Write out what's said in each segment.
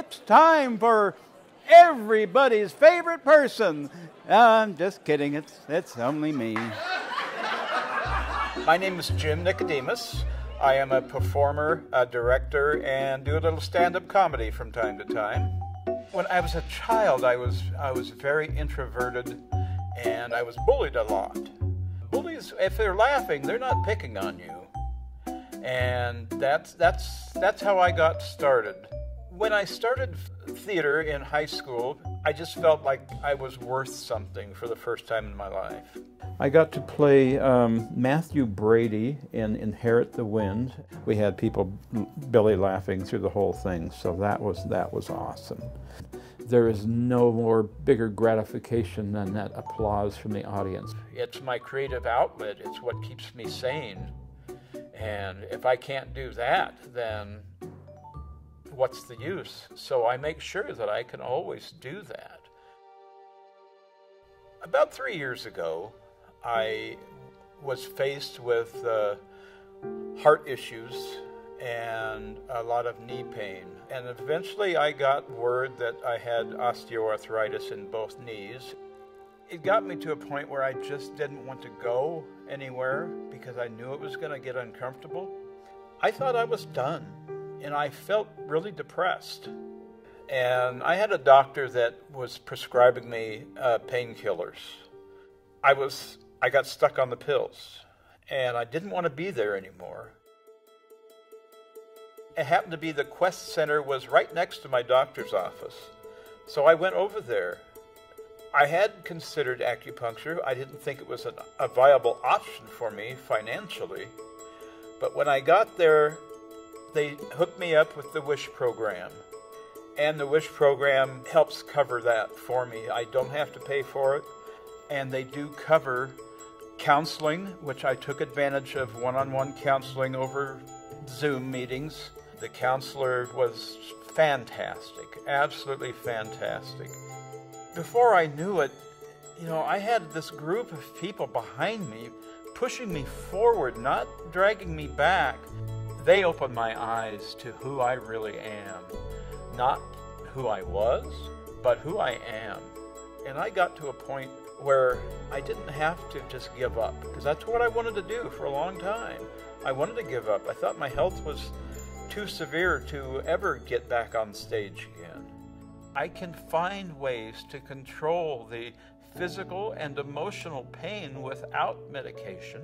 it's time for everybody's favorite person. I'm just kidding, it's, it's only me. My name is Jim Nicodemus. I am a performer, a director, and do a little stand up comedy from time to time. When I was a child, I was, I was very introverted and I was bullied a lot. Bullies, if they're laughing, they're not picking on you. And that's, that's, that's how I got started. When I started theater in high school, I just felt like I was worth something for the first time in my life. I got to play um, Matthew Brady in Inherit the Wind. We had people belly laughing through the whole thing, so that was that was awesome. There is no more bigger gratification than that applause from the audience. It's my creative outlet. It's what keeps me sane. And if I can't do that, then what's the use? So I make sure that I can always do that. About three years ago, I was faced with uh, heart issues and a lot of knee pain. And eventually I got word that I had osteoarthritis in both knees. It got me to a point where I just didn't want to go anywhere because I knew it was going to get uncomfortable. I thought I was done and I felt really depressed. And I had a doctor that was prescribing me uh, painkillers. I was I got stuck on the pills and I didn't want to be there anymore. It happened to be the Quest Center was right next to my doctor's office. So I went over there. I had considered acupuncture. I didn't think it was an, a viable option for me financially. But when I got there, they hooked me up with the WISH program. And the WISH program helps cover that for me. I don't have to pay for it. And they do cover counseling, which I took advantage of one on one counseling over Zoom meetings. The counselor was fantastic, absolutely fantastic. Before I knew it, you know, I had this group of people behind me pushing me forward, not dragging me back. They opened my eyes to who I really am. Not who I was, but who I am. And I got to a point where I didn't have to just give up because that's what I wanted to do for a long time. I wanted to give up. I thought my health was too severe to ever get back on stage again. I can find ways to control the physical and emotional pain without medication.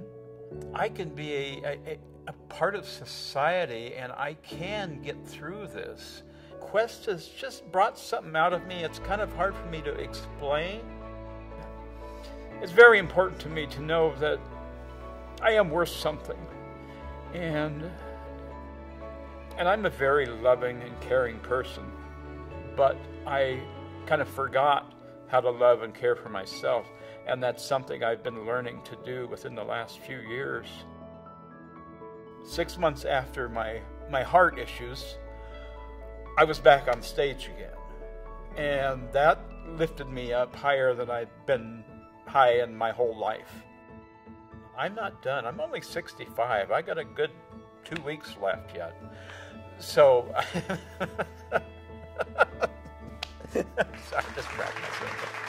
I can be a, a, a part of society and I can get through this. Quest has just brought something out of me. It's kind of hard for me to explain it's very important to me to know that I am worth something. And and I'm a very loving and caring person, but I kind of forgot how to love and care for myself, and that's something I've been learning to do within the last few years. 6 months after my my heart issues, I was back on stage again. And that lifted me up higher than I'd been high in my whole life. I'm not done. I'm only 65. I got a good two weeks left yet. So, sorry, just cracked myself